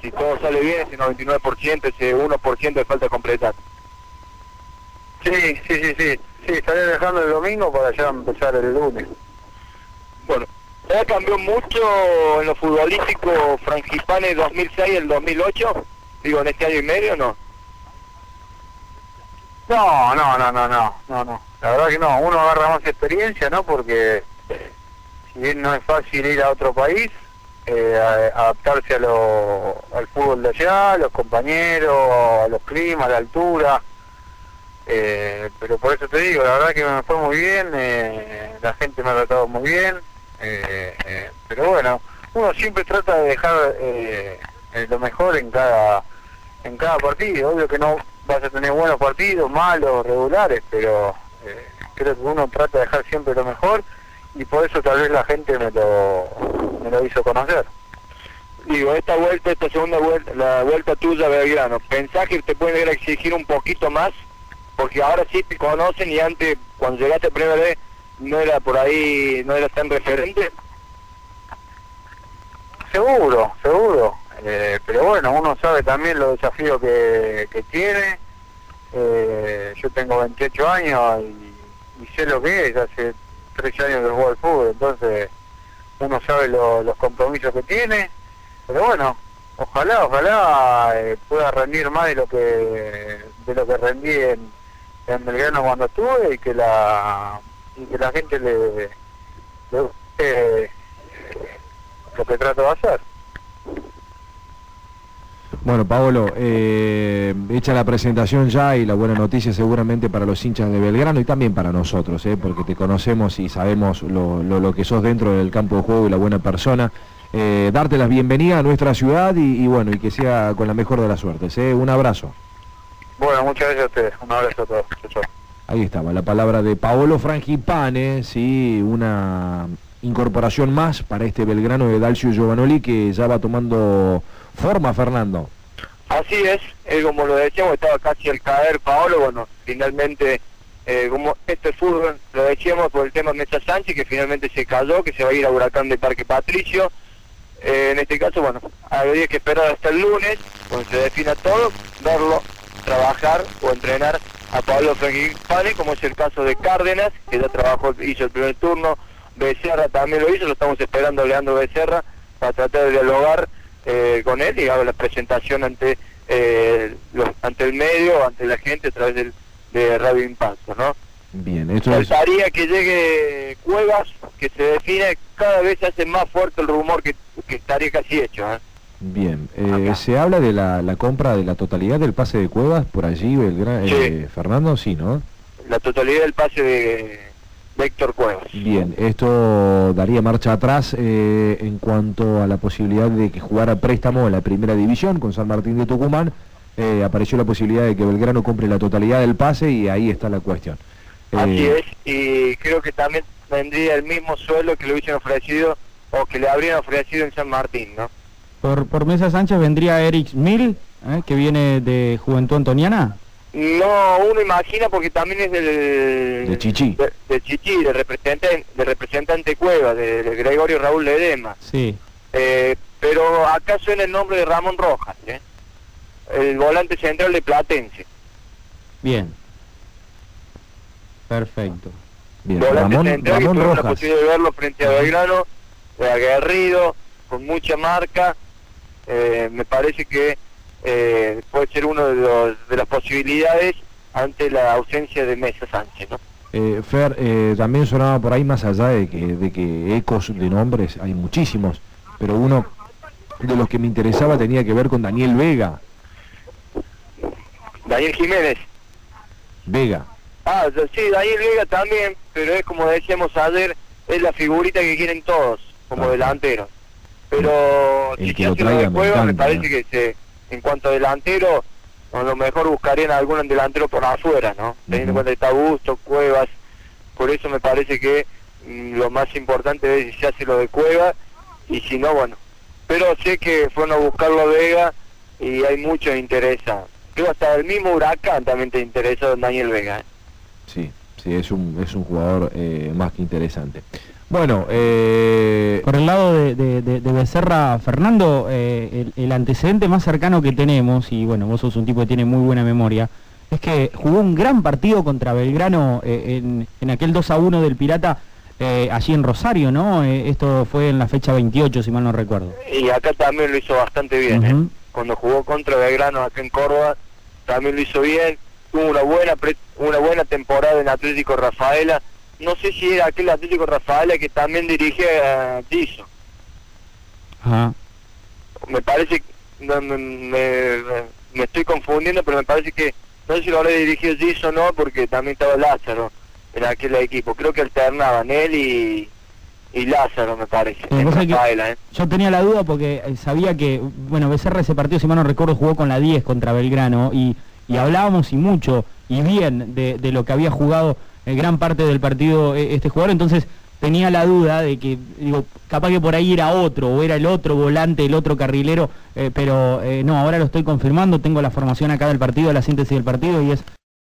si todo sale bien, ese 99%, ese 1% de falta completar. Sí, sí, sí, sí. Sí, estaré dejando el domingo para ya empezar el lunes. Bueno, ¿ya cambió mucho en lo futbolístico Frangipane 2006 el 2008? Digo, en este año y medio, ¿no? No, no, no, no, no, no, no. La verdad que no. Uno agarra más experiencia, ¿no? Porque si bien no es fácil ir a otro país, eh, adaptarse a lo, al fútbol de allá, a los compañeros, a los climas, a la altura. Eh, pero por eso te digo, la verdad que me fue muy bien, eh, la gente me ha tratado muy bien, pero bueno, uno siempre trata de dejar lo mejor en cada en cada partido, obvio que no vas a tener buenos partidos, malos, regulares, pero creo que uno trata de dejar siempre lo mejor y por eso tal vez la gente me lo, me lo hizo conocer. Digo, esta vuelta, esta segunda vuelta, la vuelta tuya Belgrano, ¿pensás que te pueden exigir un poquito más? Porque ahora sí te conocen y antes, cuando llegaste primera vez, no era por ahí, no era tan referente. Seguro, seguro. Eh, pero bueno, uno sabe también los desafíos que, que tiene. Eh, yo tengo 28 años y, y sé lo que es. Hace 3 años que juego al fútbol, entonces uno sabe lo- los compromisos que tiene. Pero bueno, ojalá, ojalá eh, pueda rendir más de lo que de lo que rendí en, en Belgrano cuando estuve y que la y que la gente le, le guste lo que trato de hacer. Bueno, Paolo, eh, hecha la presentación ya y la buena noticia seguramente para los hinchas de Belgrano y también para nosotros, eh, porque te conocemos y sabemos lo, lo- lo que sos dentro del campo de juego y la buena persona. Eh, darte las bienvenidas a nuestra ciudad y, y bueno, y que sea con la mejor de las suertes. eh. Un abrazo. Bueno, muchas gracias a ustedes. Un abrazo a todos. Chau, chau. Ahí estaba la palabra de Paolo Frangipane, sí, una incorporación más para este Belgrano de Dalcio Giovanoli que ya va tomando forma, Fernando. Así es, eh, como lo decíamos, estaba casi al caer Paolo, bueno, finalmente, eh, como este fútbol, lo decíamos por el tema Mesa Sánchez, que finalmente se cayó, que se va a ir a Huracán de Parque Patricio. Eh, en este caso, bueno, habría que esperar hasta el lunes, cuando se defina todo, verlo, trabajar o entrenar a Pablo Frangipane, como es el caso de Cárdenas, que ya trabajó, hizo el primer turno, Becerra también lo hizo, lo estamos esperando a Leandro Becerra para tratar de dialogar eh, con él y haga la presentación ante eh, los- ante el medio, ante la gente a través del, de Radio Impacto, ¿no? Bien, esto es... Faltaría que llegue Cuevas, que se define, cada vez se hace más fuerte el rumor que, que estaría casi hecho, ¿eh? Bien, eh, se habla de la, la compra de la totalidad del pase de Cuevas por allí, Belgrano, Sí. eh, Fernando, sí, ¿no? la totalidad del pase de, de Héctor Cuevas. Bien, esto daría marcha atrás eh, en cuanto a la posibilidad de que jugara préstamo en la primera división con San Martín de Tucumán. Eh, apareció la posibilidad de que Belgrano compre la totalidad del pase y ahí está la cuestión. Así Eh, es, y creo que también vendría el mismo suelo que le hubiesen ofrecido o que le habrían ofrecido en San Martín, ¿no? Por, por Mesa Sánchez vendría Eric Mil, ¿eh? que viene de Juventud Antoniana. No, uno imagina porque también es del... De Chichi. De, de Chichi, de representante, de representante Cueva, de, de Gregorio Raúl Ledema. Sí. Eh, pero acá suena el nombre de Ramón Rojas, ¿eh? el volante central de Platense. Bien. Perfecto. bien, volante Ramón, central que Ramón tuve la Rojas. posibilidad de verlo frente a Belgrano, aguerrido, con mucha marca. Eh, me parece que eh, puede ser uno de, los, de las posibilidades ante la ausencia de Mesa Sánchez, ¿no? Eh, Fer, eh, también sonaba por ahí más allá de que, de que ecos de nombres, hay muchísimos, pero uno de los que me interesaba tenía que ver con Daniel Vega. Daniel Jiménez. Vega. Ah, sí, Daniel Vega también, pero es como decíamos ayer, es la figurita que quieren todos, como Ah. delantero. Pero El si que se lo hace lo traiga de me parece que se, en cuanto a delantero, a lo mejor buscarían algún delantero por afuera, ¿no? Teniendo en cuenta que está Busto, Cuevas, por eso me parece que mm, lo más importante es si se hace lo de Cueva, y si no, bueno. Pero sé que fueron a buscarlo a Vega y hay muchos interesa. Creo hasta el mismo Huracán también te interesa Daniel Vega. ¿eh? Sí, sí, es un, es un jugador eh, más que interesante. Bueno, eh, Por el lado de, de- de- de Becerra, Fernando, eh, el, el antecedente más cercano que tenemos, y bueno, vos sos un tipo que tiene muy buena memoria, es que jugó un gran partido contra Belgrano eh, en, en aquel 2 a 1 del Pirata eh, allí en Rosario, ¿no? Eh, esto fue en la fecha 28, si mal no recuerdo. Y acá también lo hizo bastante bien, ¿eh? Ujú. Cuando jugó contra Belgrano acá en Córdoba, también lo hizo bien. Tuvo una buena pre- una buena temporada en Atlético Rafaela. No sé si era aquel Atlético Rafaela que también dirige a Giso. Ajá. Me parece, me, me- me estoy confundiendo, pero me parece que, no sé si lo habrá dirigido Giso o no, porque también estaba Lázaro en aquel equipo. Creo que alternaban él y, y Lázaro, me parece, Eh, Rafaela, ¿eh? Yo tenía la duda porque eh, sabía que, bueno, Becerra ese partido, si mal no recuerdo, jugó con la 10 contra Belgrano y, y hablábamos y mucho y bien de, de lo que había jugado eh, gran parte del partido eh, este jugador, entonces tenía la duda de que, digo, capaz que por ahí era otro, o era el otro volante, el otro carrilero, eh, pero no, ahora lo estoy confirmando, tengo la formación acá del partido, la síntesis del partido y es